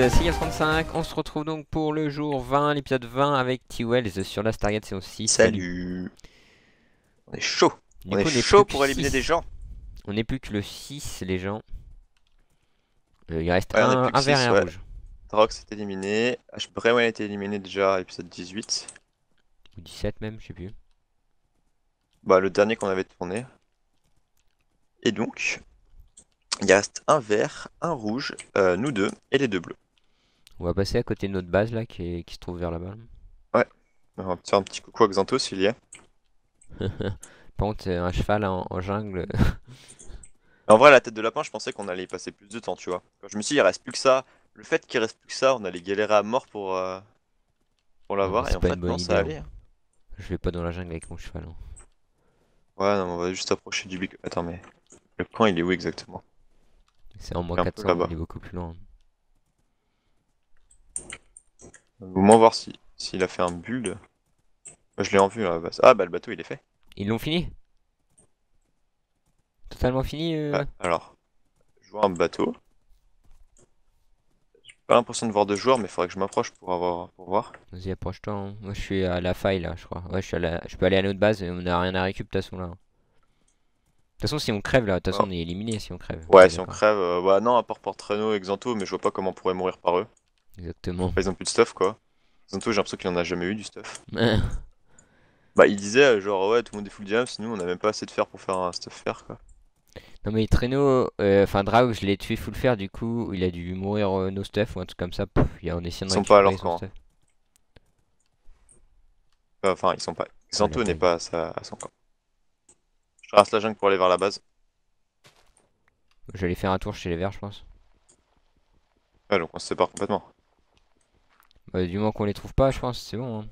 Et c'est Found, c'est 35 on se retrouve donc pour le jour 20, l'épisode 20 avec T-Wells sur la Stargate c'est aussi. Salut On est chaud Du On coup, est chaud pour éliminer des gens On n'est plus que le 6 les gens. Euh, il reste Ouais, un, vert et un ouais. rouge. Drox est éliminé, H. Brewen a été éliminé déjà à épisode 18. Ou 17 même, je sais plus. Bah le dernier qu'on avait tourné. Et donc, il reste un vert, un rouge, euh, nous deux, et les deux bleus. On va passer à côté de notre base là qui, est- qui se trouve vers là-bas. On va faire un petit coucou à Xanthos s'il y est. Par contre, euh, un cheval en, en jungle. En vrai, la tête de lapin, je pensais qu'on allait y passer plus de temps, tu vois. Quand je me suis dit, il reste plus que ça. Le fait qu'il reste plus que ça, on allait galérer à mort pour, euh, pour l'avoir. Et en fait, une bonne non, ça idée, allait. je vais pas dans la jungle avec mon cheval. hein. Ouais, non, on va juste approcher du bic. Attends, mais le camp, il est où exactement? C'est en moins Un peu 400, là-bas. il est beaucoup plus loin. Au moins voir si s'il a fait un build. Moi, je l'ai en vue à la base. Ah, bah le bateau, il est fait. Ils l'ont fini? Totalement fini euh Ah, alors, je vois un bateau. J'ai pas l'impression de voir de joueurs, mais il faudrait que je m'approche pour avoir pour voir. Vas-y, approche-toi. hein. Moi, je suis à la faille là, je crois. Ouais, je, suis à la... je peux aller à notre base et on a rien à récup de toute façon là. De toute façon, si on crève là, de toute façon, Oh. on est éliminé si on crève. Ouais, si on crève, euh, bah non, à part pour Treno et Xanto, mais je vois pas comment on pourrait mourir par eux. Exactement. Enfin, ils ont plus de stuff quoi. Xanto, j'ai l'impression qu'il en a jamais eu du stuff. Bah, il disait euh, genre ouais, tout le monde est full diam, sinon on a même pas assez de fer pour faire un stuff fer quoi. non, mais Traîneau, euh, enfin Draug, je l'ai tué full fer, du coup, il a dû mourir euh, no stuff ou un truc comme ça. Pouf, il a en essayant de Ils sont pas à leur camp. stuff. Enfin, ils sont pas. Xanto n'est pas à, sa- à son camp. Je traverse la jungle pour aller vers la base. Je vais aller faire un tour chez les verts, je pense. Ouais, donc on se sépare complètement. Bah, du moment qu'on les trouve pas, je pense, c'est bon. hein.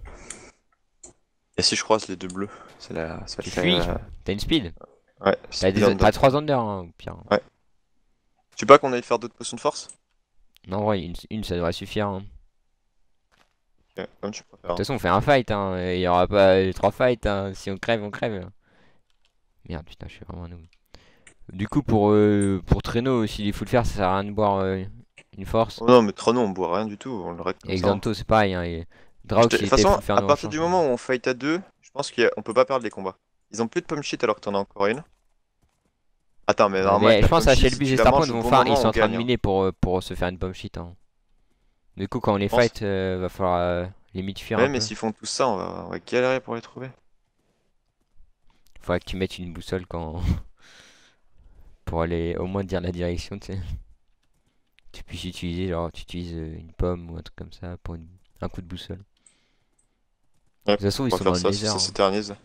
Et si je croise les deux bleus, c'est la. ça Tu fuis euh, T'as une speed Ouais, T'as des... t'as 3 under, hein, au pire. Tu veux pas qu'on aille faire d'autres potions de force? Non, vrai, une, une, ça devrait suffire. hein. Ok, Comme tu préfères. De toute façon, on fait un fight, hein. Il y aura pas euh, trois fights, hein. Si on crève, on crève. Merde, putain, je suis vraiment un. Du coup, pour, euh, pour Traîneau, s'il est full fer, ça sert à rien de boire euh, une force. Oh non, mais Trono, on boit rien du tout, on le règle comme Et. Xanto, c'est pareil, hein. Et Draug, De toute façon, à partir du hein. moment où on fight à deux, je pense qu'on peut pas perdre les combats. Ils ont plus de pomme shit alors que t'en as encore une. Attends, mais normalement. Mais je pense pomme à Shelby et Starpoint vont faire, ils sont en train de hein. miner pour, euh, pour se faire une bomb shit. Hein. Du coup, quand on les pense. fight, euh, va falloir euh, limite fuir Ouais, un mais s'ils font tout ça, on va, on va galérer pour les trouver. Faudrait que tu mettes une boussole quand. pour aller au moins dire la direction, tu sais. Tu puisses utiliser, genre, tu utilises euh, une pomme ou un truc comme ça pour une- un coup de boussole. Ouais, de toute façon, On ils sont dans faire le ça si ça hein. s'éternise.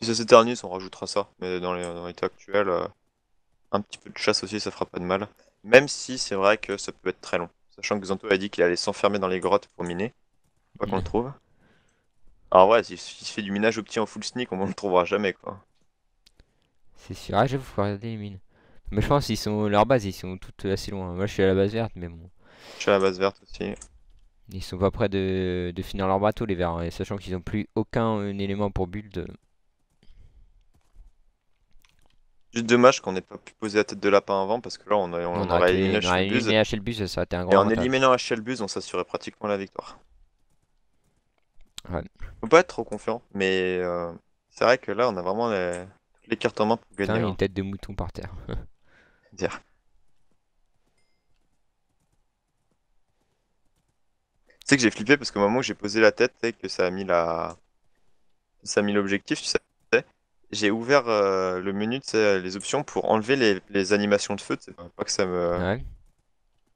Si ça s'éternise, on rajoutera ça. Mais dans les- dans l'état actuel, euh, un petit peu de chasse aussi, ça fera pas de mal. Même si c'est vrai que ça peut être très long. Sachant que Xanto a dit qu'il allait s'enfermer dans les grottes pour miner. Pas qu'on le trouve. Alors ouais, s'il s'il se fait du minage au petit en full sneak, on ne le trouvera jamais quoi. C'est sûr. Ah, j'avoue, faut regarder les mines. Mais je pense qu'ils sont. Leur base, ils sont toutes assez loin. Moi, je suis à la base verte, mais bon. Je suis à la base verte aussi. Ils sont pas près de, de finir leur bateau, les verts. hein, Et sachant qu'ils ont plus aucun euh, élément pour build. euh, Juste dommage qu'on n'ait pas pu poser la tête de lapin avant parce que là on, a- on, On, aurait éliminé HLBus, ça aurait été un Et grand en avantage. éliminant Shellbuzz, on s'assurait pratiquement la victoire. Ouais. Faut pas être trop confiant, mais euh, c'est vrai que là on a vraiment les- toutes les cartes en main pour Putain, gagner. a hein. une tête de mouton par terre. dire. Tu sais que j'ai flippé parce qu'au moment où j'ai posé la tête et que ça a mis la... ça a mis l'objectif, tu sais, j'ai ouvert euh, le menu, tu sais, les options pour enlever les, les animations de feu, tu sais, pour pas que ça me, Ouais.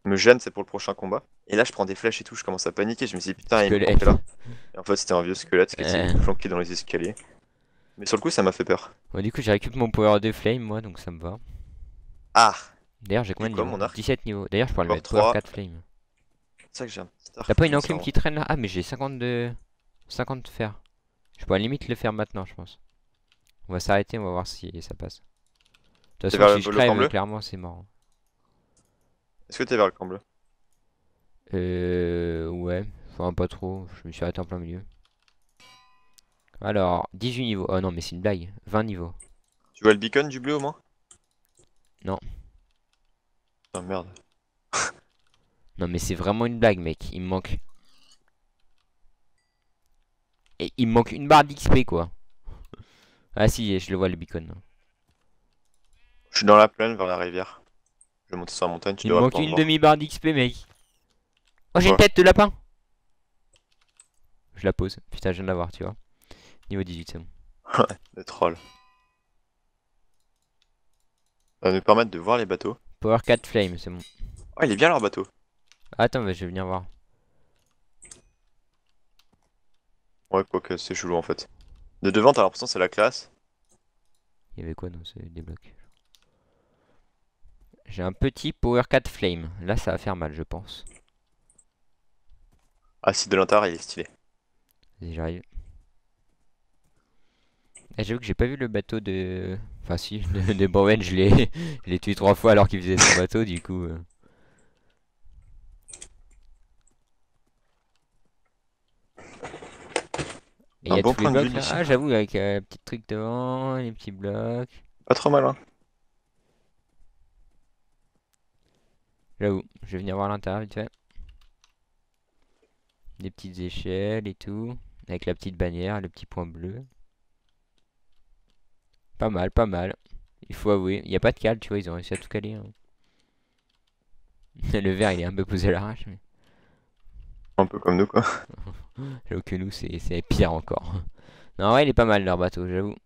me gêne, c'est pour le prochain combat. Et là je prends des flèches et tout, je commence à paniquer, je me dit putain, il me là. Et en fait c'était un vieux squelette qui était Ouais. planqué dans les escaliers. Mais sur le coup ça m'a fait peur. Bon, du coup, j'ai récupéré mon power de flame, moi, donc ça me va. Ah D'ailleurs, j'ai combien de niveaux mon arc 17 niveaux. D'ailleurs, je pourrais le mettre power 3. 4 flame. C'est ça que j'ai un petit T'as pas une enclume qui traîne là? Ah, mais j'ai 52. 50 fer. Je pourrais limite le faire maintenant, je pense. On va s'arrêter, on va voir si ça passe. De toute façon, si je crève, clairement, c'est mort. Est-ce que t'es vers le camp bleu? Euh. Ouais. Enfin, pas trop. Je me suis arrêté en plein milieu. Alors, 18 niveaux. Oh non, mais c'est une blague. 20 niveaux. Tu vois le beacon du bleu au moins? Non. Ah merde. Non mais c'est vraiment une blague mec, il me manque... Et il me manque une barre d'XP quoi. Ah si, je le vois le beacon. Je suis dans la plaine vers la rivière. Je vais monter sur la montagne, tu Il me manque une demi-barre d'XP mec. Oh j'ai une tête de lapin Je la pose. Putain je viens de l'avoir tu vois. Niveau 18 c'est bon. Des trolls. Ça va nous permettre de voir les bateaux. Power 4 flame c'est bon. Oh, il est bien leur bateau. Attends mais je vais venir voir. Ouais, quoique c'est chelou en fait. De devant, t'as l'impression c'est la classe. Il y avait quoi non c'est des blocs? J'ai un petit power 4 flame. Là ça va faire mal je pense. Ah, si de l'intérieur, il est stylé. Vas-y, j'arrive. Eh, J'avoue que j'ai pas vu le bateau de... Enfin si, de, Bowen, je l'ai tué trois fois alors qu'il faisait son bateau, du coup... euh. Et Un y a bon tous les point de vue blocs, là. Ah j'avoue, avec euh, un petit truc devant, les petits blocs... Pas trop mal, hein. J'avoue, je vais venir voir l'intérieur vite fait. Des petites échelles et tout. Avec la petite bannière, le petit point bleu. Pas mal, pas mal. Il faut avouer. Il n'y a pas de cale, tu vois, ils ont réussi à tout caler. hein. le verre, il est un peu posé à l'arrache. Mais Un peu comme nous, quoi. j'avoue que nous, c'est pire encore. Non, ouais, il est pas mal leur bateau, j'avoue.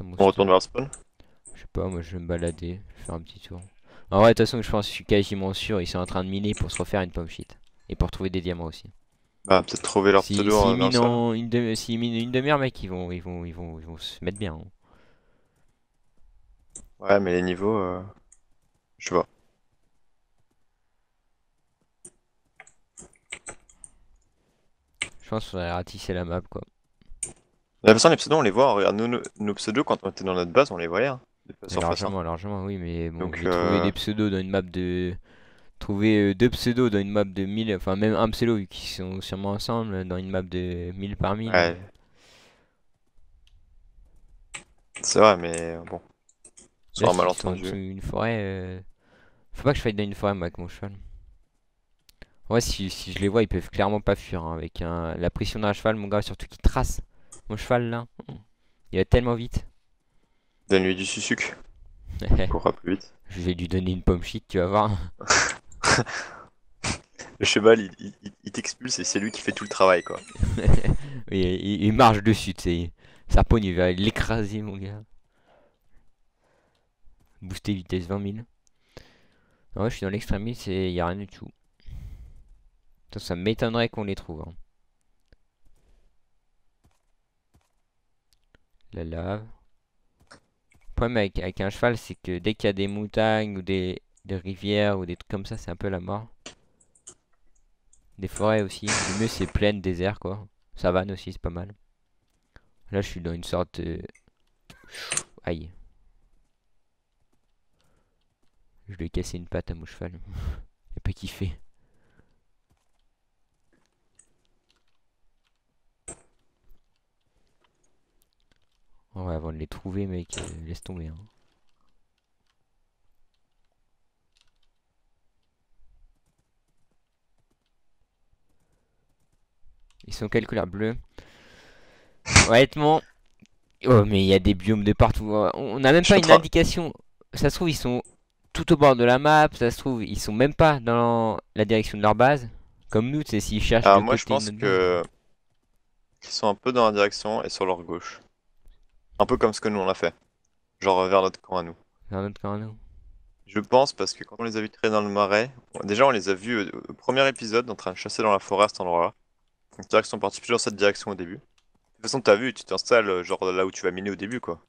On retourne vers spawn? Je sais pas, moi je vais me balader, je vais faire un petit tour. En vrai, de toute façon, je pense que je suis quasiment sûr, ils sont en train de miner pour se refaire une pomme shit. Et pour trouver des diamants aussi. Bah, peut-être trouver leur Si, pseudo en minent une s'ils minent une demi-heure, mec, ils vont, ils, vont, ils, vont, ils vont se mettre bien. hein. Ouais, mais les niveaux. euh, Je vois. Je pense qu'il faudrait ratisser la map, quoi. De toute façon, les pseudos, on les voit. Regarde, nous, nos, nos pseudos, quand on était dans notre base, on les voyait. Hein, de largement, largement, oui, mais bon, Donc, j'ai trouvé euh, des pseudos dans une map de... Trouver euh, deux pseudos dans une map de 1000, enfin même un pseudo vu qu'ils sont sûrement ensemble dans une map de 1000 par 1000. Ouais. C'est vrai, mais euh, bon. Sur Là, malentendu. une forêt, euh, faut pas que je faille dans une forêt moi avec mon cheval. Ouais, si, si je les vois, ils peuvent clairement pas fuir hein, avec un... la pression d'un cheval, mon gars, surtout qu'il trace. Mon cheval là, il va tellement vite. Donne-lui du susuc. Il courra plus vite. je vais lui donner une pomme shit, tu vas voir. Le cheval, il, t'expulse et c'est lui qui fait tout le travail, quoi. Il, il marche dessus, tu sais. Sa pogne, il va l'écraser, mon gars. Booster vitesse 20 000. Non, je suis dans l'extrémiste et il y a rien du tout. Ça m'étonnerait qu'on les trouve. hein. La lave. Le problème avec, avec un cheval, c'est que dès qu'il y a des montagnes ou des, des rivières ou des trucs comme ça, c'est un peu la mort. Des forêts aussi. Le mieux, c'est plaine, désert, quoi. Savane aussi, c'est pas mal. Là, je suis dans une sorte. de- Aïe. Je lui ai cassé une patte à mon cheval. Il pas kiffé. Ouais, avant de les trouver, mec, euh, laisse tomber. hein. Sont quelle couleur bleu Honnêtement. Oh, mais il y a des biomes de partout. On on a même pas une indication. Ça se trouve, ils sont tout au bord de la map. Ça se trouve, ils sont même pas dans la direction de leur base. Comme nous, tu sais, s'ils cherchent. Alors de moi, je côté pense que. Qu'ils sont un peu dans la direction et sur leur gauche. Un peu comme ce que nous on a fait. Genre vers notre camp à nous. Vers notre camp à nous. Je pense parce que quand on les a vus traîner dans le marais, déjà on les a vus euh, au premier épisode en train de chasser dans la forêt à cet endroit-là. Qu'ils sont partis plus dans cette direction au début. De toute façon, t'as vu, tu t'installes euh, genre là où tu vas miner au début quoi.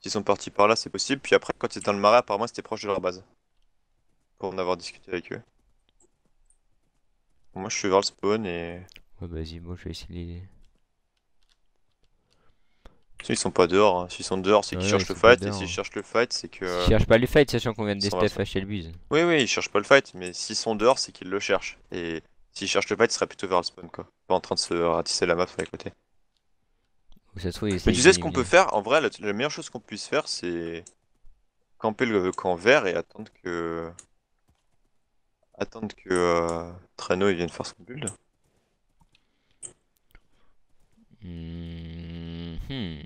S'ils sont partis par là, c'est possible. Puis après, quand ils étaient dans le marais, apparemment c'était proche de leur base. Pour en avoir discuté avec eux. Bon, moi je suis vers le spawn et. Ouais, vas-y, bon, je vais essayer Ils sont pas dehors. hein. S'ils sont dehors, c'est qu'ils Ouais, cherchent le fight. Et s'ils hein. cherchent le fight, c'est que. Ils cherchent pas le fight, sachant qu'on vient de sont Steph à Buse. Oui, oui, ils cherchent pas le fight, mais s'ils sont dehors, c'est qu'ils le cherchent. Et s'ils cherchent le fight, ils seraient plutôt vers le spawn, quoi. Pas en train de se ratisser la map sur les côtés. Ou ça se trouve, il Mais tu sais ce qu'on peut faire? En vrai, la, la meilleure chose qu'on puisse faire, c'est camper le camp vert et attendre que. Attendre que euh, Traîneau il vienne faire son build. Hmm, hmm.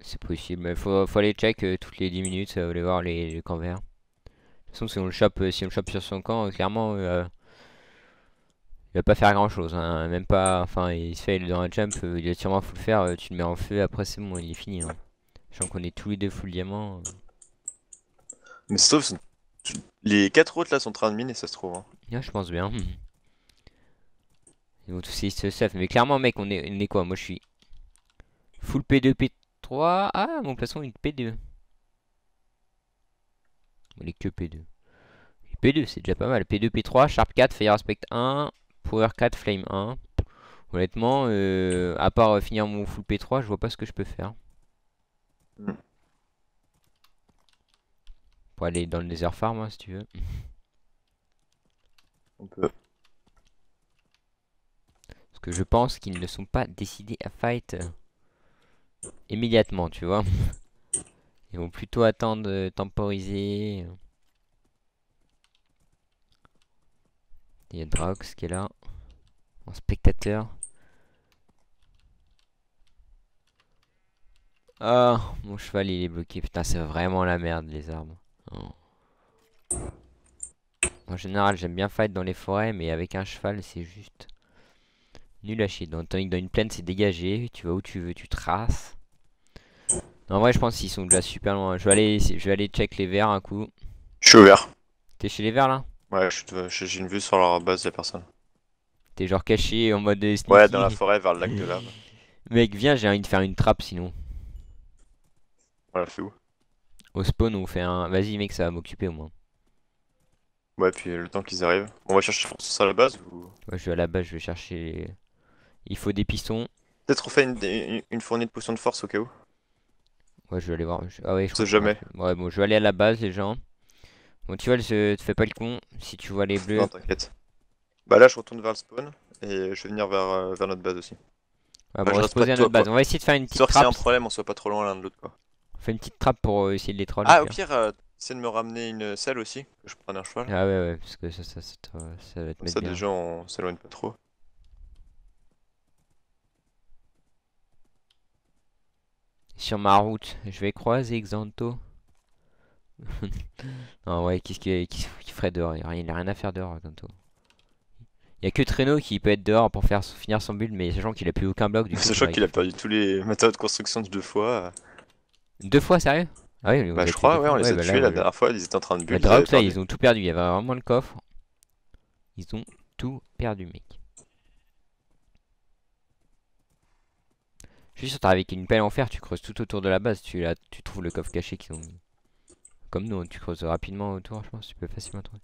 C'est possible, mais faut, faut aller check euh, toutes les 10 minutes, euh, aller voir les, les camps verts. De toute façon, si on le chope, euh, si on le chope sur son camp, euh, clairement, euh, il va pas faire grand chose. Même pas, enfin, il se fait dans un jump, euh, il a sûrement faut le faire, euh, tu le mets en feu, après c'est bon, il est fini. Hein. Sachant qu'on est tous les deux full diamant. euh. Mais sont- les quatre autres là sont en train de miner, ça se trouve. hein. Ouais, je pense bien. Ils vont tous essayer de se save. Mais clairement, mec, on est, on est quoi? Moi, je suis full P2, P3. Ah, mon il est P2. On est que P2. P2, c'est déjà pas mal. P2, P3, Sharp 4, Fire Aspect 1, Power 4, Flame 1. Honnêtement, euh, à part euh, finir mon full P3, je vois pas ce que je peux faire. Mm. Pour aller dans le Nether Farm, hein, si tu veux. On peut. Parce que je pense qu'ils ne sont pas décidés à fight euh, immédiatement, tu vois. Ils vont plutôt attendre, temporiser. Il y a Drox qui est là. En spectateur. Ah, mon cheval il est bloqué. Putain, c'est vraiment la merde les arbres. Oh. En général, j'aime bien fight dans les forêts, mais avec un cheval, c'est juste nul à chier. Dans, dans une plaine, c'est dégagé. Tu vas où tu veux, tu traces. Non, en vrai, je pense qu'ils sont déjà super loin. Je vais aller, je vais aller check les verts un coup. Je suis ouvert. T'es chez les verts là? Ouais, j'ai une vue sur leur base, y'a personne. T'es genre caché en mode euh, sneaky. Ouais, dans la forêt vers le lac de lave. Mec, viens, j'ai envie de faire une trappe sinon. Voilà, fait où? Au spawn, on fait un. Vas-y, mec, ça va m'occuper au moins. Ouais, puis le temps qu'ils arrivent. On va chercher Francis à la base ou? Ouais, je vais à la base, je vais chercher. Il faut des pistons. Peut-être on fait une, une, une fournée de potions de force au cas où. Ouais, je vais aller voir. Ah ouais, je que- jamais. Ouais, bon, je vais aller à la base, les gens. Bon, tu vois, je te fais pas le con. Si tu vois les bleus. Non, t'inquiète. Bah là, je retourne vers le spawn et je vais venir vers, euh, vers notre base aussi. Ah, bah, bon, on va se reste poser près à de notre toi, base. On va essayer de faire une petite Sauf s'il y a trappe. un problème, on soit pas trop loin l'un de l'autre quoi. On fait une petite trappe pour euh, essayer de les trolls. Ah, au pire. euh, essaie de me ramener une selle aussi, que je prenne un cheval. Ah ouais, ouais, parce que ça, ça, ça, va te Comme mettre ça, bien. déjà, on s'éloigne pas trop. Sur ma route, je vais croiser Xanto. non, ouais, qu'est-ce qu'il ferait dehors? Il a rien, il a rien à faire dehors, Xanto. Il y a que Traîneau qui peut être dehors pour faire finir son build, mais sachant qu'il a plus aucun bloc du coup. Sachant qu'il a perdu tous les matériaux de construction de deux fois. Deux fois, sérieux? Ah oui, Bah, je crois, ouais, on les a bah tués là, la dernière fois, ils étaient en train de build. là, perdu. ils ont tout perdu. Il y avait vraiment le coffre. Ils ont tout perdu, mec. Je suis sûr, t'arrives avec une pelle en fer, tu creuses tout autour de la base, tu, la- tu trouves le coffre caché qu'ils ont mis. Comme nous, tu creuses rapidement autour, je pense, tu peux facilement trouver.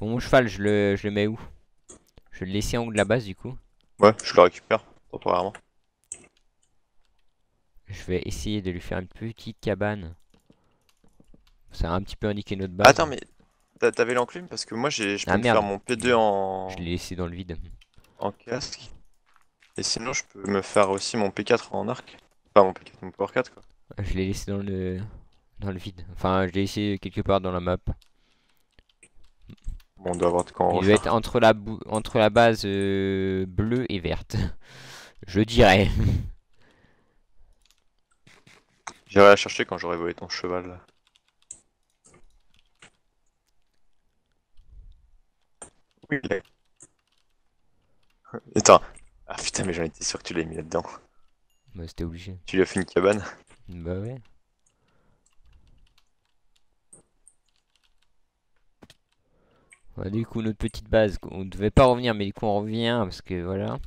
Bon, mon cheval, je le, je le mets où? Je vais le laisser en haut de la base, du coup? Ouais, je le récupère temporairement. Je vais essayer de lui faire une petite cabane. Ça a un petit peu indiqué notre base. Attends, mais t'a- t'avais l'enclume? Parce que moi j'ai, je peux Ah, me merde. faire mon P2 en, Je l'ai laissé dans le vide. en casque. Et sinon, je peux me faire aussi mon P4 en arc. Enfin, mon P4, mon Power 4 quoi. Je l'ai laissé dans le dans le vide. Enfin, je l'ai laissé quelque part dans la map. Bon, on doit avoir de quoi en Il doit être entre la entre la base euh, bleue et verte. Je dirais. J'irai la chercher quand j'aurai volé ton cheval. là. Oui, il est. Attends. Ah putain, mais j'en étais sûr que tu l'avais mis là-dedans. Bah, c'était obligé. Tu lui as fait une cabane? Bah ouais. Du coup, notre petite base, on devait pas revenir, mais du coup, on revient parce que voilà.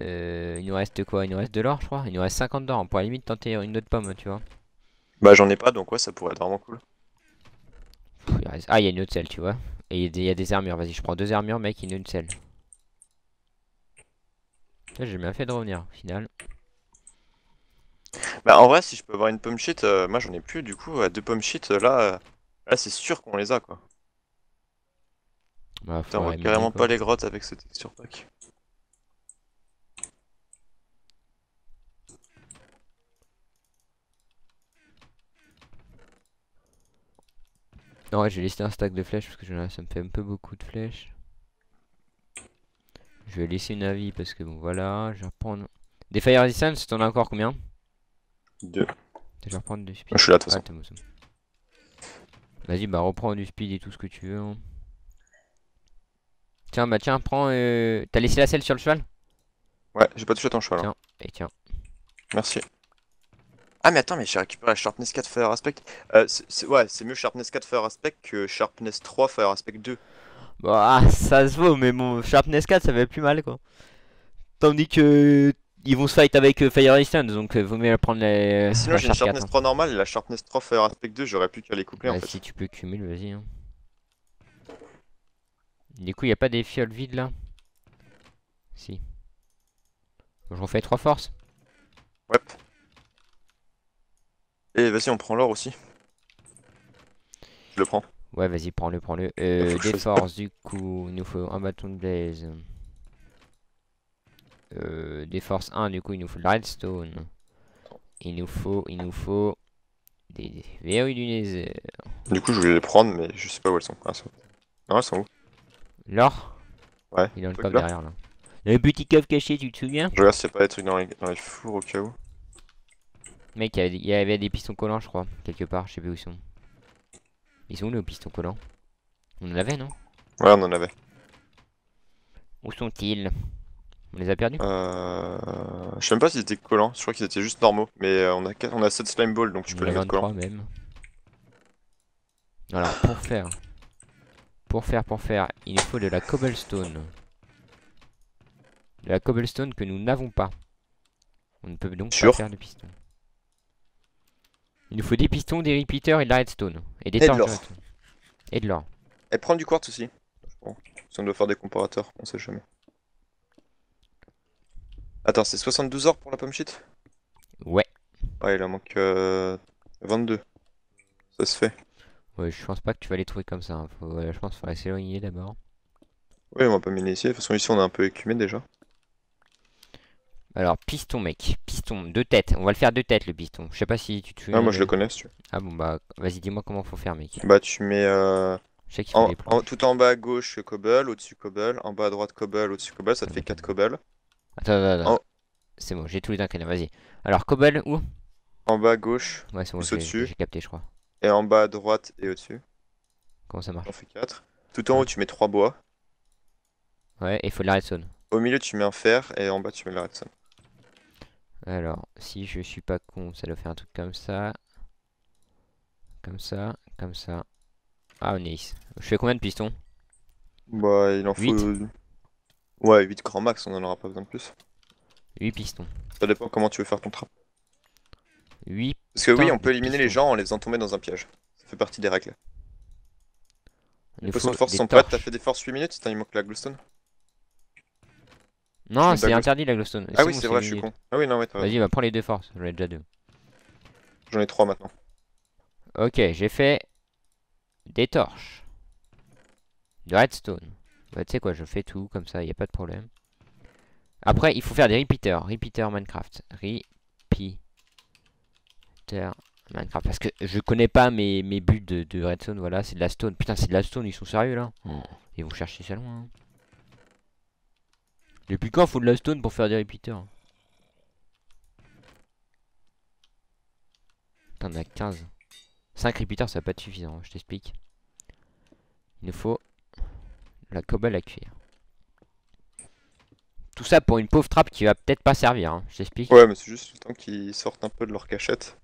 Euh, il nous reste quoi? Il nous reste de l'or, je crois. Il nous reste 50 d'or. On pourrait limite tenter une autre pomme, tu vois. Bah, j'en ai pas, donc ouais, ça pourrait être vraiment cool. Pff, il reste- Ah, il y a une autre selle, tu vois. Et il y a des- il y, a des armures. Vas-y, je prends deux armures, mec, il y a une selle. Là, J'ai bien fait de revenir, au final. Bah, en vrai, si je peux avoir une pomme shit, euh, moi j'en ai plus, du coup, deux pommes shit, euh, là, euh, là c'est sûr qu'on les a quoi. Bah, on carrément pas les grottes avec ce texture pack. Non, ouais, j'ai laissé un stack de flèches parce que ça me fait un peu beaucoup de flèches. Je vais laisser une avis parce que bon, voilà, je vais reprendre. Des Fire Resistance, t'en as encore combien? Deux. Je vais reprendre du speed. Je suis là, de toute ah, façon. Vas-y, bah reprends du speed et tout ce que tu veux. Hein. Tiens, bah tiens, prends. euh, T'as laissé la selle sur le cheval? Ouais, j'ai pas touché ton cheval. hein. Tiens. Et tiens. Merci. Ah, mais attends, mais j'ai récupéré la Sharpness 4 Fire Aspect. Euh, ouais, c'est mieux Sharpness 4 Fire Aspect que Sharpness 3 Fire Aspect 2. Bah, ah, ça se vaut, mais mon Sharpness 4, ça fait plus mal quoi. Tandis que. Ils vont se fight avec euh, Fire Resistance, donc euh, vaut mieux prendre les. Sinon, j'ai une Sharp 4, Sharpness 3 normale et la Sharpness 3 Fire Aspect 2, j'aurais plus qu'à les coupler hein. en fait. Si tu peux cumuler, vas-y. hein. Du coup, y a pas des fioles vides là? Si. Je refais trois forces? Ouais. Et vas-y, on prend l'or aussi. Je le prends. Ouais, vas-y, prends-le, prends-le. Euh, des forces, du coup, il nous faut un bâton de blaze. Euh, des forces 1, du coup, il nous faut de la redstone. Il nous faut, il nous faut des, verrues du nether. Du coup, je voulais les prendre, mais je sais pas où elles sont. Ah, ça... Non, elles sont où? L'or Ouais, Il est dans le coffre là. derrière là. Le petit coffre caché, tu te souviens Je regarde a pas des trucs dans les, dans les fours au cas où. Mec, il y avait- il y avait des pistons collants, je crois, quelque part, je sais plus où ils sont. Ils sont où les pistons collants? On en avait, non? Ouais, on en avait. Où sont-ils? On les a perdus? Euh... Je sais même pas s'ils étaient collants, je crois qu'ils étaient juste normaux. Mais euh, on a, quatre- on a 7 slime balls, donc tu Il peux y les mettre collants. 23 même. Alors, pour faire. Pour faire, pour faire, il nous faut de la cobblestone. De la cobblestone que nous n'avons pas. On ne peut donc pas faire de pistons. Il nous faut des pistons, des repeaters et de la redstone. Et des Et de l'or. Et de l'or. Et prends du quartz aussi. Bon, si on doit faire des comparateurs, on sait jamais. Attends, c'est 72 heures pour la pomme shit? Ouais. Ouais, il en manque euh, 22. Ça se fait. Ouais, je pense pas que tu vas les trouver comme ça. hein. Faut- ouais, je pense qu'il faudrait s'éloigner d'abord. Oui, on va pas miner ici. De toute façon, ici, on a un peu écumé déjà. Alors, piston, mec. Piston, deux têtes. On va le faire deux têtes, le piston. Je sais pas si tu te Ah, souviens. moi, je de- le connais, si tu veux. Ah bon, bah, vas-y, dis-moi comment faut faire, mec. Bah, tu mets euh, Je sais qu'il faut en- des planches. en- tout en bas à gauche cobble, au-dessus cobble, en bas à droite cobble, au-dessus cobble, ça te fait 4 cobble. Attends, attends, attends. en- C'est bon, j'ai tous les ingrédients, vas-y. Alors, Cobble, où? En bas à gauche Ouais, c'est bon, Plus j'ai au-dessus. j'ai capté, je crois. Et en bas à droite et au-dessus. Comment ça marche On fait 4. Tout en haut, tu mets 3 bois. Ouais, et il faut de la redstone. Au milieu, tu mets un fer et en bas, tu mets de la redstone. Alors, si je suis pas con, ça doit faire un truc comme ça. Comme ça, comme ça. Ah, nice. Je fais combien de pistons? Bah, il en Huit. faut. Ouais, 8 grands max, on en aura pas besoin de plus. 8 pistons. Ça dépend comment tu veux faire ton trap. 8. Parce que oui, on peut éliminer les gens en les faisant tomber dans un piège. Ça fait partie des règles. Il Les nous potions de force sont prêtes, t'as fait des forces 8 minutes, il manque la glowstone. Non, c'est interdit la glowstone. Ah oui, c'est vrai, je suis con. Ah oui, non, ouais. Vas-y, bah prends les deux forces. J'en ai déjà deux. J'en ai 3 maintenant. Ok, j'ai fait des torches. De redstone. Bah, tu sais quoi, je fais tout comme ça, y a pas de problème. Après, il faut faire des repeaters. Repeater Minecraft. Repeater Minecraft. Parce que je connais pas mes, mes buts de, de redstone. Voilà, c'est de la stone. Putain, c'est de la stone, ils sont sérieux là Ils vont chercher ça loin. hein. Depuis quand faut de la stone pour faire des repeaters T'en as 15. 5 repeaters, ça va pas être suffisant, je t'explique. Il nous faut la cobble à cuire. Tout ça pour une pauvre trappe qui va peut-être pas servir, hein, je t'explique. Ouais, mais c'est juste le temps qu'ils sortent un peu de leur cachette.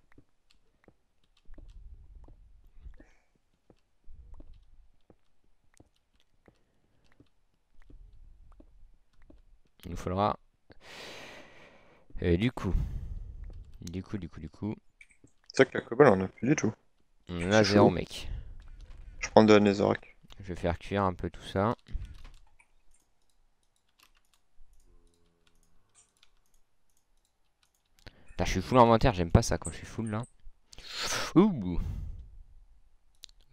Il nous faudra... Euh, du coup... Du coup, du coup, du coup... C'est vrai que la cobble, on a plus du tout. On a zéro, chaud. mec. Je prends de la netherrack. Je vais faire cuire un peu tout ça. Putain, je suis full inventaire, j'aime pas ça quand je suis full là. Ouh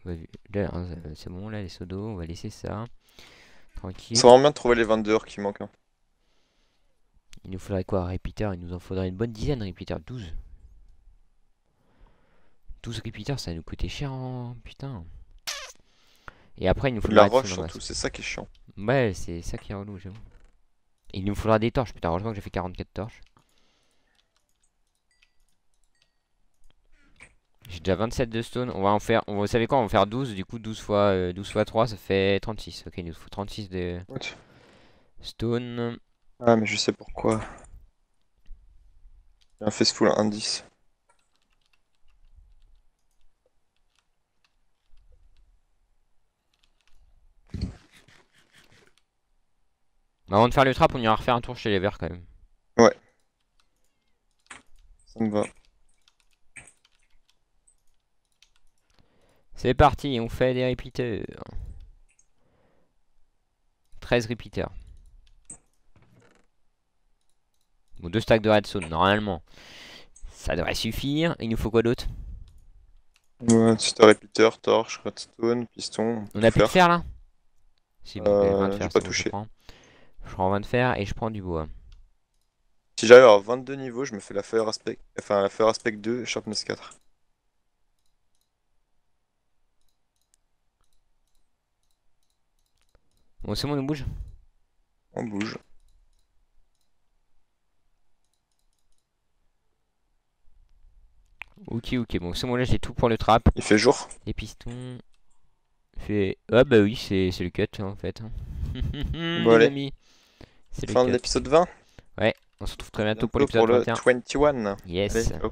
hein, C'est bon là les sodos, on va laisser ça. Tranquille. C'est vraiment bien de trouver les 22 heures qui manquent. hein. Il nous faudrait quoi, repeater Il nous en faudrait une bonne dizaine, repeater. 12. 12 repeaters, ça va nous coûter cher en... Putain. Et après, il nous Faut de la roche surtout, c'est ça qui est chiant. Ouais, c'est ça qui est relou, j'avoue. Il nous faudra des torches, putain, heureusement que j'ai fait 44 torches. J'ai déjà 27 de stone, on va en faire, on vous savez quoi, on va en faire 12, du coup 12 fois, euh, 12 fois 3 ça fait 36, ok il nous faut 36 de What? stone. Ah, mais je sais pourquoi. Il y a un Fastful indice. Bah, avant de faire le trap, on ira refaire un tour chez les verts quand même. Ça me va. C'est parti, on fait des repeaters. 13 repeaters. Bon, deux stacks de redstone, normalement. Ça devrait suffire. Il nous faut quoi d'autre? Ouais, repeater, torche, redstone, piston. On a plus de fer là? Si, bon, Euh, ok, 20 de j'ai fer, pas bon, touché. Je prends. je prends 20 de fer et je prends du bois. Si j'arrive à avoir 22 niveaux, je me fais la fire aspect, enfin la fire aspect 2 et sharpness 4. Bon, c'est bon, on bouge? On bouge. Ok, ok, bon, c'est bon, là j'ai tout pour le trap. Il fait jour. Les pistons. Fait. Ah bah oui, c'est le cut en fait. Les Bon, allez. amis. C'est le Fin de l'épisode 20. On se retrouve très bientôt pour l'épisode le 21. 21. Yes. Allez.